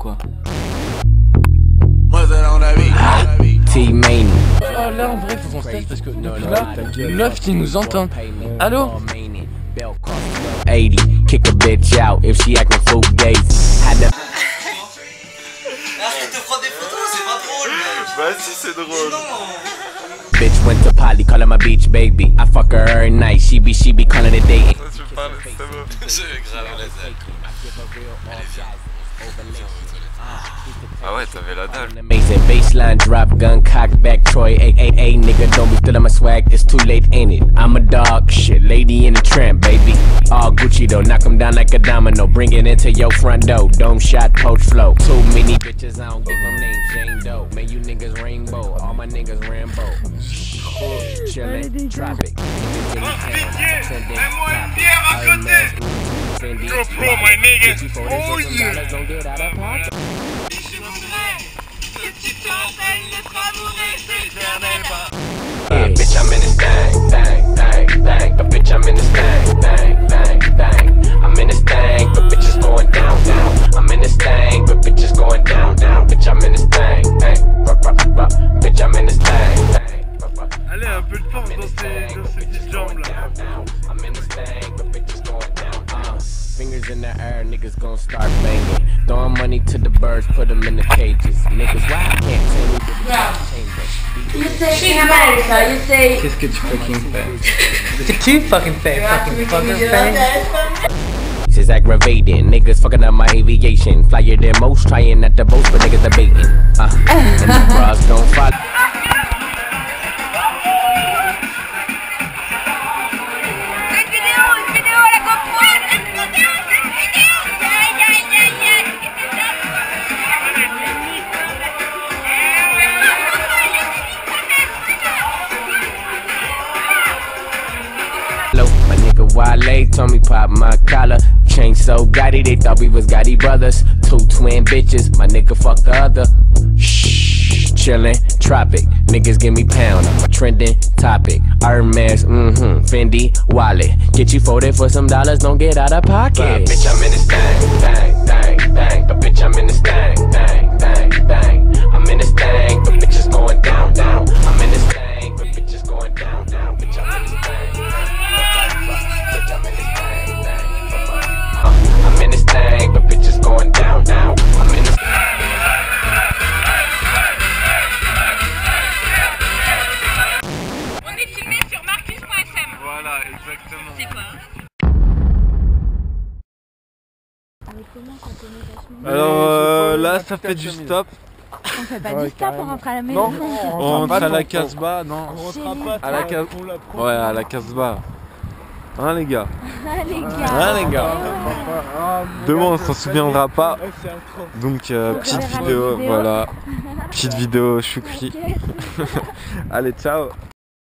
quoi. Ah, T-Mania. Oh là en vrai faut qu'on se parce que depuis là, l'œuf qui nous entend. Allô 80, kick a bitch out if she acting full gay. Arrête de prendre des photos, c'est pas drôle. Bah si c'est drôle. Bitch went to Polly, calling my beach baby. I fuck her every night, she be she be calling it dating. Je parle, c'est bon. Je grave la tête. Ah ouais, t'avais la dalle. Amazing baseline drop, gun cock back, Troy. A A A nigga, don't be stealing my swag. It's too late, ain't it? I'm a dog, shit, lady in the tramp, baby. All Gucci though, knock 'em down like a domino. Bring it into your front door. Dome shot, poach flow. Too many bitches, I don't give them names. Jane Doe, man, you niggas rainbow. All my niggas Rambo. Chillin', tropic. Niggas Yo, pro, my nigga. Gucci for this, Oh, some un peu de force dans ces, dans ces petites jambes là. I'm in this thing, but bitches going down. Fingers in the air, niggas gon' start banging. Throwing money to the birds, put them in the cages. Niggas, why I can't tell me the Yeah. chamber. You say in America, you say. Qu'est-ce que tu fucking fais Qu'est-ce que fucking fais Fucking fucking fais This is aggravating. Niggas fucking up my aviation. Flyer than most, trying not to boast, but niggas debating. Uh, and the bras don't follow. Wale told me pop my collar. Chain so gaudy, they thought we was Gotti brothers. Two twin bitches, my nigga fuck the other. Shh, chillin', tropic. Niggas give me pound, trending topic. Hermes, mm-hmm, Fendi, wallet. Get you folded for some dollars, don't get out of pocket. bitch, I'm in this thing, Alors euh, là, ça fait du stop. On fait pas Ouais, du stop, on rentre à la Non, maison. on rentre à la pas, Casbah, non. Génial. À la Cas- Ouais, à la Casbah. Hein les gars Ah, les gars. Hein les gars Demain on s'en souviendra pas. Donc euh, On petite vidéo, voilà. Petite vidéo choukri. Allez ciao